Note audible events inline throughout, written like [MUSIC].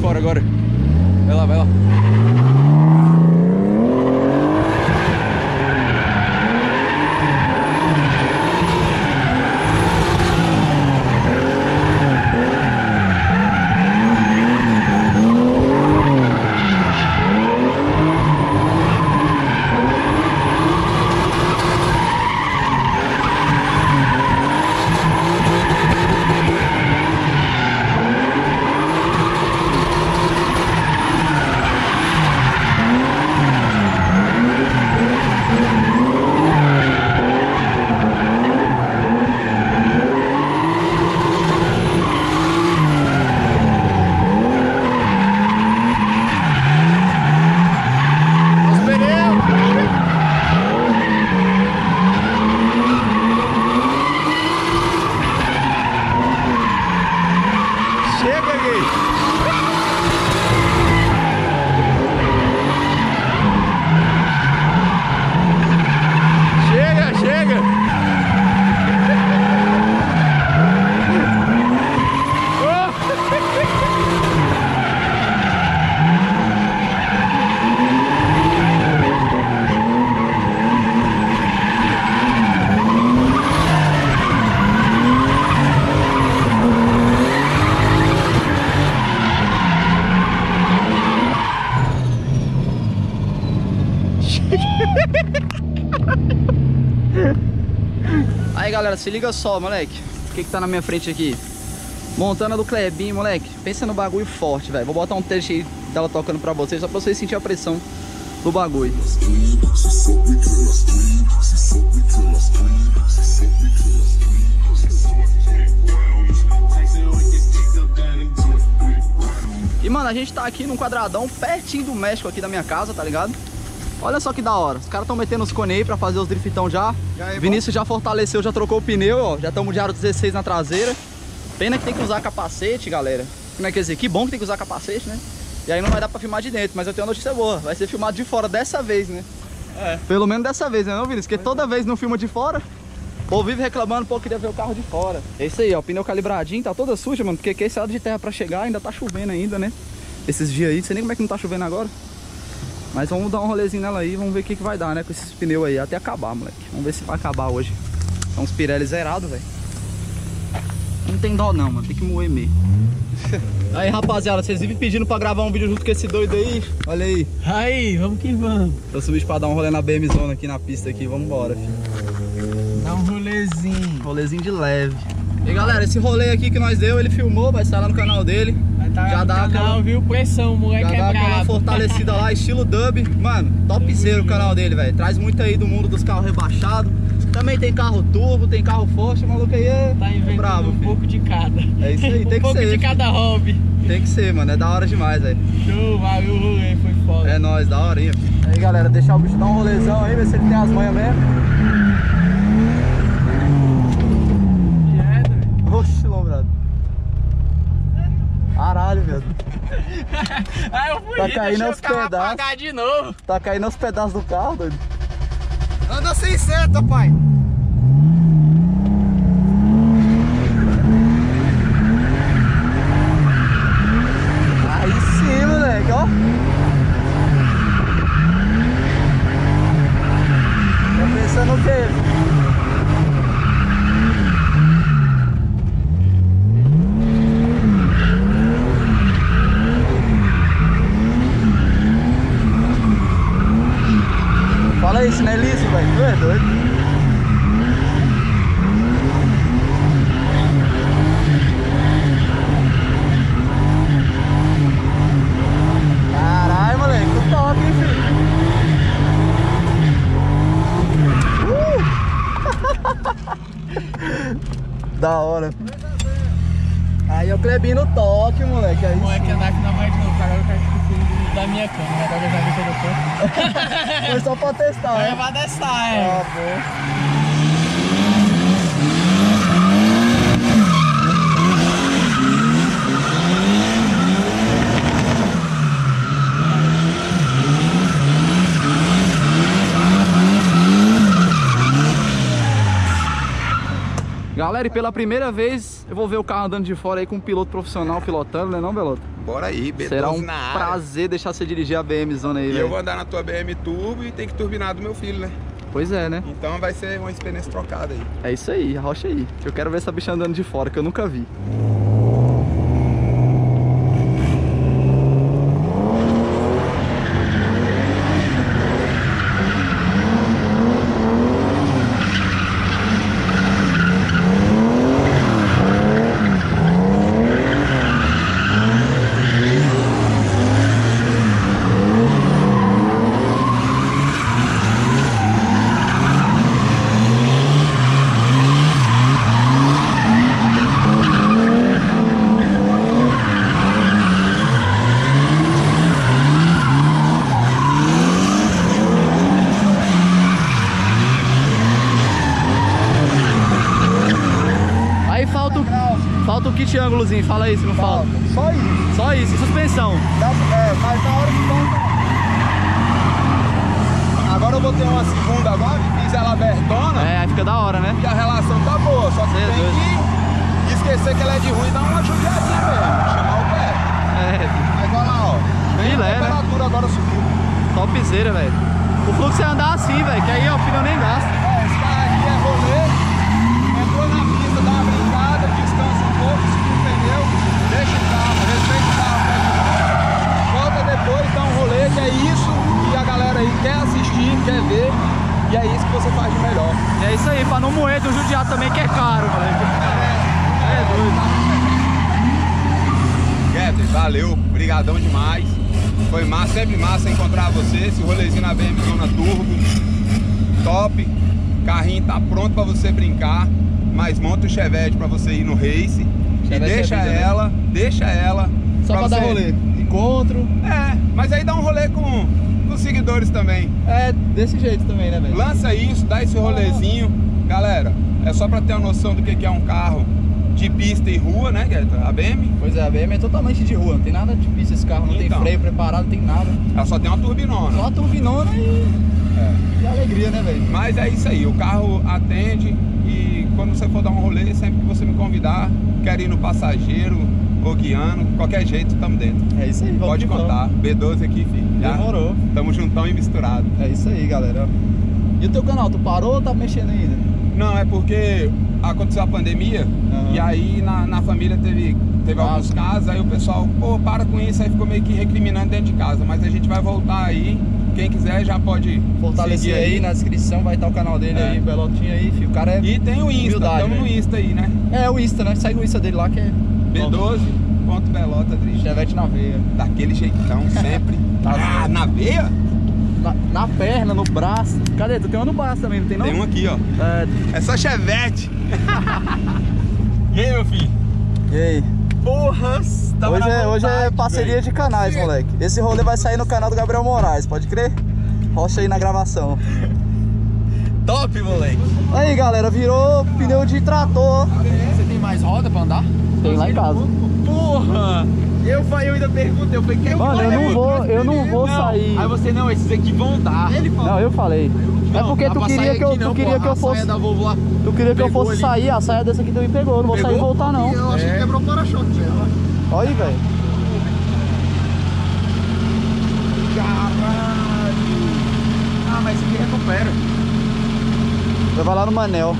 fora agora. Vai lá, vai lá. Aí galera, se liga só, moleque. O que que tá na minha frente aqui? Montana do Klebin, moleque. Pensa no bagulho forte, velho. Vou botar um teste aí dela tocando pra vocês, só pra vocês sentirem a pressão do bagulho. E mano, a gente tá aqui num quadradão pertinho do México aqui da minha casa, tá ligado? Olha só que da hora. Os caras estão metendo os cones aí pra fazer os driftão já. Já é Vinícius já fortaleceu, já trocou o pneu, ó. Já estamos de aro 16 na traseira. Pena que tem que usar capacete, galera. Como é que dizer? Que bom que tem que usar capacete, né? E aí não vai dar pra filmar de dentro, mas eu tenho uma notícia boa. Vai ser filmado de fora dessa vez, né? É. Pelo menos dessa vez, né não, Vinícius? Porque toda vez não filma de fora. O povo vive reclamando, pô, queria ver o carro de fora. É isso aí, ó. O pneu calibradinho, tá toda suja, mano. Porque que esse lado de terra pra chegar ainda tá chovendo ainda, né? Esses dias aí, não sei nem como é que não tá chovendo agora. Mas vamos dar um rolezinho nela aí, vamos ver o que, que vai dar, né? Com esses pneus aí, até acabar, moleque. Vamos ver se vai acabar hoje. São uns Pirelli zerados, velho. Não tem dó não, mano. Tem que moer mesmo. [LAUGHS] Aí, rapaziada, vocês vivem pedindo pra gravar um vídeo junto com esse doido aí. Olha aí. Aí, vamos que vamos. Eu subi pra dar um rolê na BM Zona aqui na pista aqui. Vamos embora, filho. Dá um rolezinho. Rolezinho de leve. E galera, esse rolê aqui que nós deu, ele filmou, vai estar lá no canal dele. Vai tá Já no dá canal, aquela- viu? Pressão, moleque Já é brabo. Fortalecida lá, estilo dub. Mano, topzera o canal dele, velho. Traz muito aí do mundo dos carros rebaixados. Também tem carro turbo, tem carro forte, o maluco aí é Tá inventando bravo, um filho. pouco de cada. É isso aí, [LAUGHS] um tem que pouco ser. de cada hobby. Tem que ser, mano. É da hora demais, velho. Show, valeu o rolê, foi foda. É nóis, da horinha. Aí, galera, deixar o bicho dar um rolezão aí, ver se ele tem as manhas mesmo. Direto, velho. Oxi, lombrado. Caralho, velho. Ah, eu fui Tá rir, caindo aos pedaços. apagar de novo. Tá caindo aos pedaços do carro, doido. Anda sem seta, pai. Aí sim, moleque, ó. Tá pensando o quê? Fala aí, Sinelício, velho. Tu é doido? Caralho, moleque, tu top, hein, filho? Uh! da hora. Aí é o Clebinho toque, moleque. Aí O moleque sim. andar aqui na frente não, agora eu quero que o da minha câmera, agora eu já vi todo o corpo. [LAUGHS] Foi só pra testar, né? vai testar, é. Ah, bom. Galera, e pela primeira vez eu vou ver o carro andando de fora aí com um piloto profissional pilotando, né não, Beloto? Bora aí, B12 Será um prazer deixar você dirigir a BM Zona aí, E eu velho. vou andar na tua BM Turbo e tem que turbinar do meu filho, né? Pois é, né? Então vai ser uma experiência trocada aí. É isso aí, rocha aí. Que eu quero ver essa bicha andando de fora, que eu nunca vi. Aí falta o, falta o kit ângulozinho, fala se não falta. Só isso. Só isso, e suspensão. Dá, é, mas na hora que volta. Agora eu botei uma segunda agora fiz ela abertona É, aí fica da hora, né? e a relação tá boa. Só que Cê tem doido. que esquecer que ela é de ruim e dar uma judiadinha mesmo. Chamar o pé. É, Mas olha lá, ó. Filé, a né? temperatura agora subiu. topzera, velho. O fluxo é andar assim, velho, que aí ó, o pneu nem gasta. É, esse carro aqui é rolê. Entrou na pista, dá uma brincada, descansa um pouco, segura o pneu, deixa o carro, respeita o carro, pega o carro. Volta depois, dá um rolê, que é isso que a galera aí quer assistir, quer ver. E é isso que você faz de melhor. E é isso aí, pra não moer do judiado também, que é caro, moleque. É doido. Getter, valeu, brigadão demais. Foi massa, sempre massa encontrar você, esse rolezinho na BM Zona Turbo. Top. Carrinho tá pronto pra você brincar, mas monta o Chevette pra você ir no race. E Chevette deixa é vida, né? ela, deixa ela. Só pra, dar você- rolê. Encontro. É, mas aí dá um rolê com, com os seguidores também. É desse jeito também, né, velho? Lança isso, dá esse rolezinho. Galera, é só pra ter uma noção do que é um carro de pista e rua, né, Getter? A BM, Pois é, a BM é totalmente de rua, não tem nada de pista esse carro, não tem Então. freio preparado, não tem nada. ela só tem uma turbinona. Só a turbinona e, É. e alegria, né, velho? Mas é isso aí, o carro atende e quando você for dar um rolê, sempre que você me convidar, quer ir no passageiro ou guiando, qualquer jeito, tamo dentro. É isso aí, Pode contar. B12 aqui, filho. Já Demorou. Tamo juntão e misturado. É isso aí, galera. E o teu canal, tu parou ou tá mexendo ainda? Não, é porque aconteceu a pandemia Aham. e aí na, na família teve, teve Ah, alguns casos, aí o pessoal, pô, para com isso, aí ficou meio que recriminando dentro de casa. Mas a gente vai voltar aí. Quem quiser já pode Fortalecer seguir aí, na descrição vai estar o canal dele É. aí, Belotinho aí, filho. O cara é. E tem o Insta, tamo no. Insta aí, né? É o Insta, né? Segue o Insta dele lá que é. B12.belota, Dri. Chevette na veia. Daquele jeitão, sempre. [LAUGHS] Tá ah, na veia? Na, na perna, no braço. Cadê? Tu tem uma no braço também, não tem não? Tem um aqui, ó. É. É só chevette. [LAUGHS] e aí, meu filho? E aí? Porra, tava hoje na é, hoje é vontade, parceria velho. de canais, moleque. Esse rolê vai sair no canal do Gabriel Moraes, pode crer? Rocha aí na gravação. [LAUGHS] Top, moleque. Aí, galera, virou pneu de trator. Você tem mais roda pra andar? Tem lá em casa. Porra! Eu, eu ainda perguntei, eu falei, quem Mano, eu não vou, eu não vou Não. sair. Aí você, não, esses aqui vão dar. Ele Não, eu falei. É porque tu queria que eu, tu queria que eu fosse, tu queria que eu pegou fosse ali. sair, a saia dessa aqui também pegou, eu não vou sair e Pegou? voltar não. Eu achei que quebrou o para-choque, Olha aí, velho. Caralho! Ah, mas isso aqui recupera. Vai lá no Manel.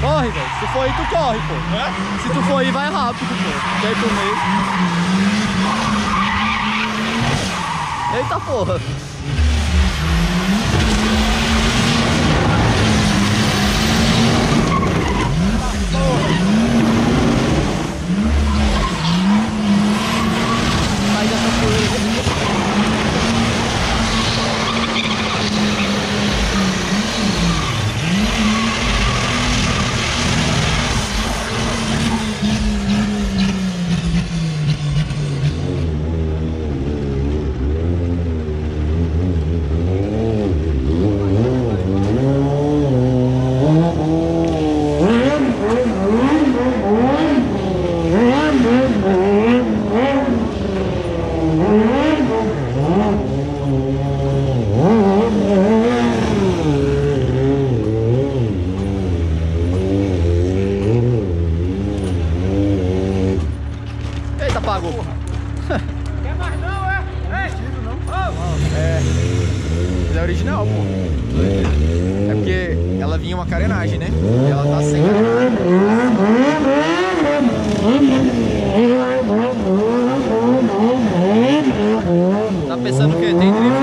Corre, velho. Se tu for aí, tu corre, pô. Se tu for aí, vai rápido, pô. Quer ir pro meio. Eita porra. Sai dessa poeira. Eita, apagou. [LAUGHS] Quer mais não, é? Não? É. Mas é original, pô. É porque ela vinha uma carenagem, né? E ela tá sem carenagem. Tá pensando o quê? Tem drift?